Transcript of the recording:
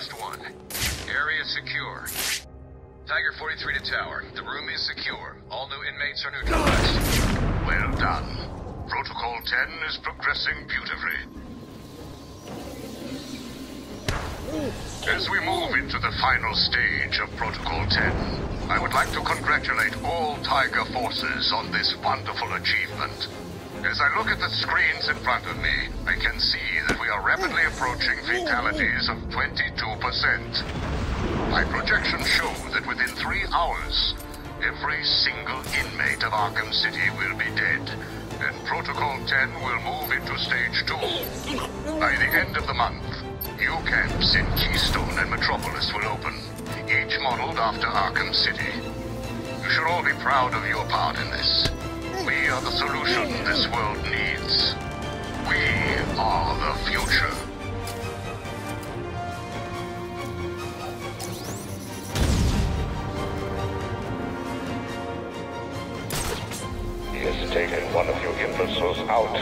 last one. Area secure. Tiger 43 to tower. The room is secure. All new inmates are neutralized. Well done. Protocol 10 is progressing beautifully. As we move into the final stage of Protocol 10, I would like to congratulate all Tiger forces on this wonderful achievement. As I look at the screens in front of me, I can see that we are rapidly approaching fatalities of 22%. My projections show that within three hours, every single inmate of Arkham City will be dead, and Protocol 10 will move into Stage 2. By the end of the month, new camps in Keystone and Metropolis will open, each modeled after Arkham City. You should all be proud of your part in this. We are the solution this world needs. We are the future. He has taken one of you imbeciles out